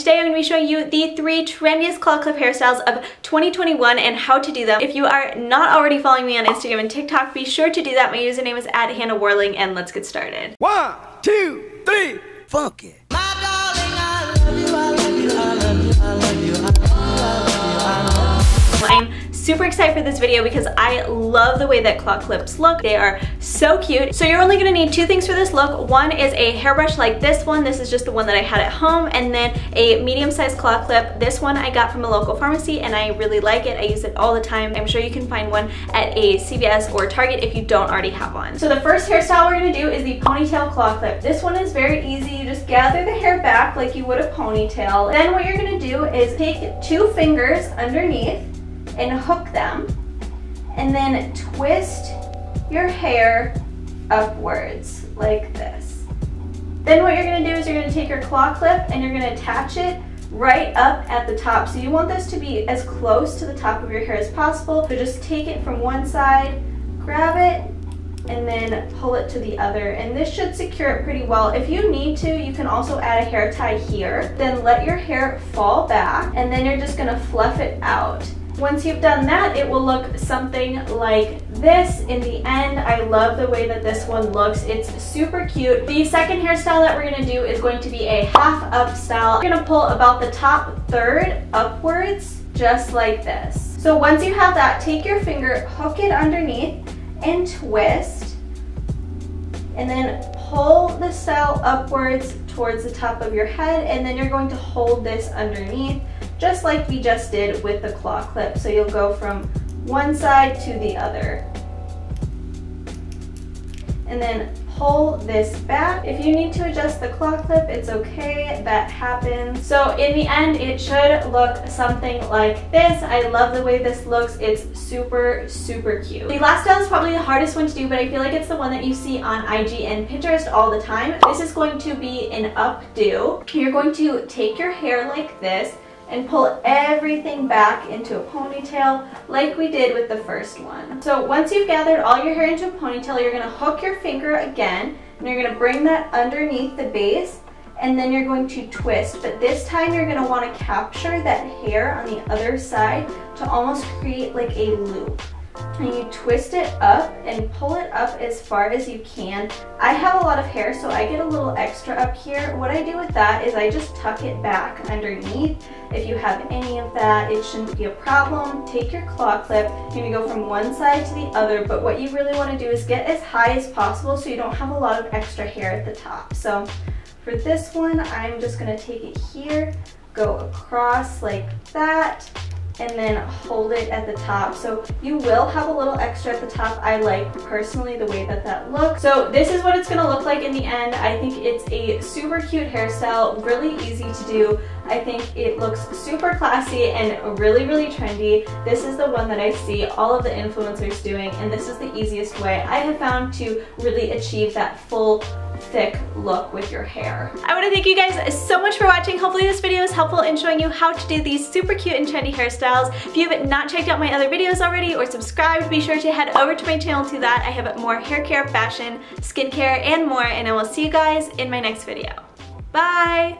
Today I'm going to be showing you the three trendiest claw clip hairstyles of 2021 and how to do them. If you are not already following me on Instagram and TikTok, be sure to do that. My username is at Hannah Warling and let's get started. One, two, three, funk it. Super excited for this video because I love the way that claw clips look. They are so cute. So you're only gonna need two things for this look. One is a hairbrush like this one. This is just the one that I had at home. And then a medium-sized claw clip. This one I got from a local pharmacy and I really like it. I use it all the time. I'm sure you can find one at a CVS or Target if you don't already have one. So the first hairstyle we're gonna do is the ponytail claw clip. This one is very easy. You just gather the hair back like you would a ponytail. Then what you're gonna do is take two fingers underneath and hook them and then twist your hair upwards like this. Then what you're gonna do is you're gonna take your claw clip and you're gonna attach it right up at the top. So you want this to be as close to the top of your hair as possible. So just take it from one side, grab it, and then pull it to the other. And this should secure it pretty well. If you need to, you can also add a hair tie here. Then let your hair fall back, and then you're just gonna fluff it out. Once you've done that, it will look something like this in the end. I love the way that this one looks. It's super cute. The second hairstyle that we're gonna do is going to be a half up style. We're gonna pull about the top third upwards, just like this. So once you have that, take your finger, hook it underneath, and twist. And then pull the style upwards towards the top of your head, and then you're going to hold this underneath just like we just did with the claw clip. So you'll go from one side to the other. And then pull this back. If you need to adjust the claw clip, it's okay, that happens. So in the end, it should look something like this. I love the way this looks. It's super, super cute. The last style is probably the hardest one to do, but I feel like it's the one that you see on IG and Pinterest all the time. This is going to be an updo. You're going to take your hair like this, and pull everything back into a ponytail like we did with the first one. So once you've gathered all your hair into a ponytail, you're gonna hook your finger again and you're gonna bring that underneath the base and then you're going to twist. But this time you're gonna wanna capture that hair on the other side to almost create like a loop and you twist it up and pull it up as far as you can. I have a lot of hair, so I get a little extra up here. What I do with that is I just tuck it back underneath. If you have any of that, it shouldn't be a problem. Take your claw clip, you're gonna go from one side to the other, but what you really wanna do is get as high as possible so you don't have a lot of extra hair at the top. So for this one, I'm just gonna take it here, go across like that, and then hold it at the top. So you will have a little extra at the top. I like personally the way that that looks. So this is what it's gonna look like in the end. I think it's a super cute hairstyle, really easy to do. I think it looks super classy and really, really trendy. This is the one that I see all of the influencers doing and this is the easiest way I have found to really achieve that full thick look with your hair. I want to thank you guys so much for watching. Hopefully this video is helpful in showing you how to do these super cute and trendy hairstyles. If you have not checked out my other videos already or subscribed, be sure to head over to my channel to that. I have more hair care, fashion, skincare, and more, and I will see you guys in my next video. Bye!